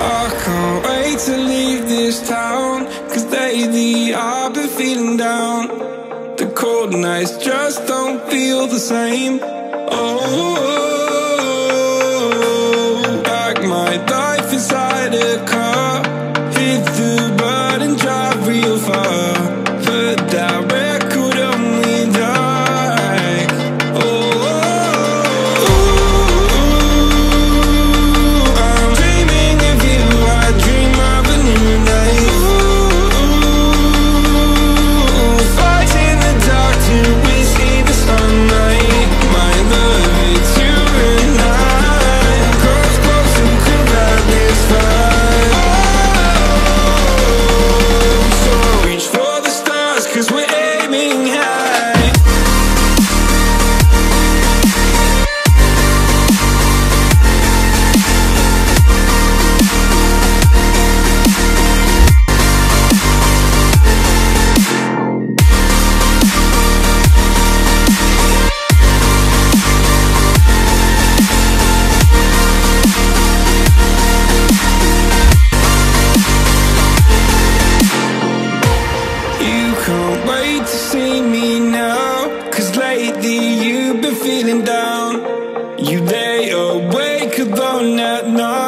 I can't wait to leave this town Cause lately I've been feeling down The cold nights just don't feel the same Oh, back my life inside a car Hit the. Can't wait to see me now. Cause lately you've been feeling down. You lay awake alone at night